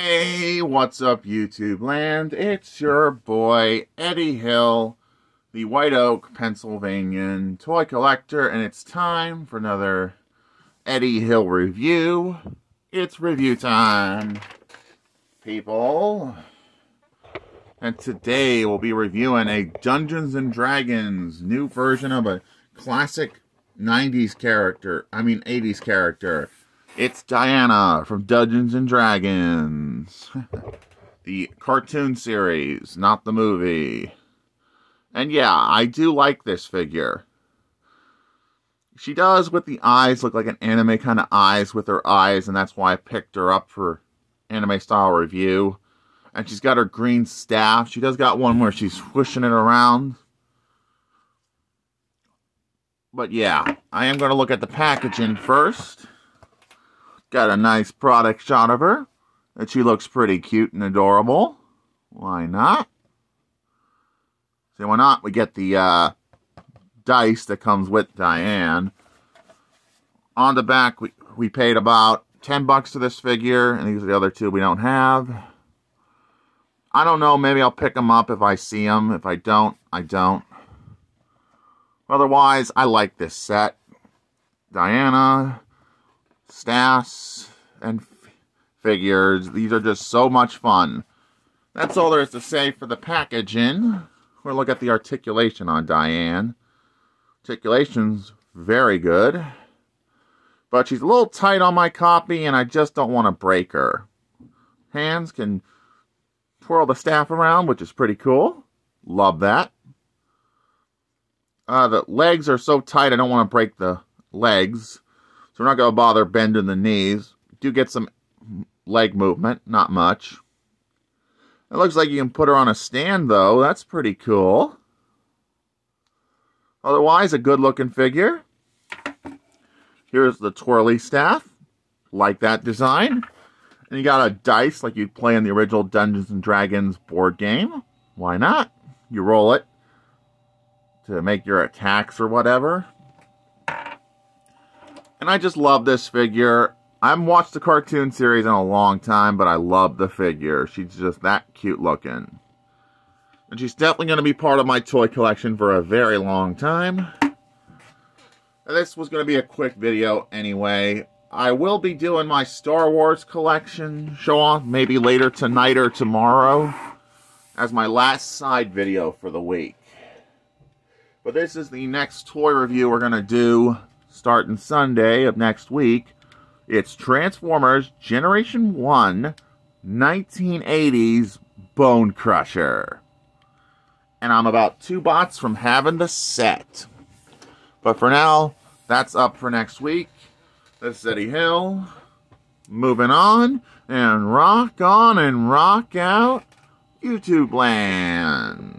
Hey, what's up, YouTube land? It's your boy, Eddie Hill, the White Oak, Pennsylvanian toy collector, and it's time for another Eddie Hill review. It's review time, people. And today we'll be reviewing a Dungeons and Dragons new version of a classic 90s character, I mean 80s character. It's Diana from Dungeons and Dragons. the cartoon series, not the movie. And yeah, I do like this figure. She does with the eyes look like an anime kind of eyes with her eyes, and that's why I picked her up for anime style review. And she's got her green staff. She does got one where she's swishing it around. But yeah, I am going to look at the packaging first. Got a nice product shot of her. And she looks pretty cute and adorable. Why not? See, why not? We get the uh, dice that comes with Diane. On the back, we, we paid about 10 bucks to this figure, and these are the other two we don't have. I don't know, maybe I'll pick them up if I see them. If I don't, I don't. Otherwise, I like this set. Diana, Stas, and figures. These are just so much fun. That's all there is to say for the packaging. We'll look at the articulation on Diane. Articulation's very good. But she's a little tight on my copy, and I just don't want to break her. Hands can twirl the staff around, which is pretty cool. Love that. Uh, the legs are so tight, I don't want to break the legs. So we're not going to bother bending the knees. Do get some leg movement, not much. It looks like you can put her on a stand, though. That's pretty cool. Otherwise, a good-looking figure. Here's the twirly staff. Like that design. And you got a dice like you'd play in the original Dungeons & Dragons board game. Why not? You roll it to make your attacks or whatever. And I just love this figure. I haven't watched the cartoon series in a long time, but I love the figure. She's just that cute looking. And she's definitely going to be part of my toy collection for a very long time. This was going to be a quick video anyway. I will be doing my Star Wars collection show off maybe later tonight or tomorrow as my last side video for the week. But this is the next toy review we're going to do starting Sunday of next week. It's Transformers Generation 1 1980s Bonecrusher. And I'm about two bots from having the set. But for now, that's up for next week. This is Eddie Hill. Moving on and rock on and rock out YouTube land.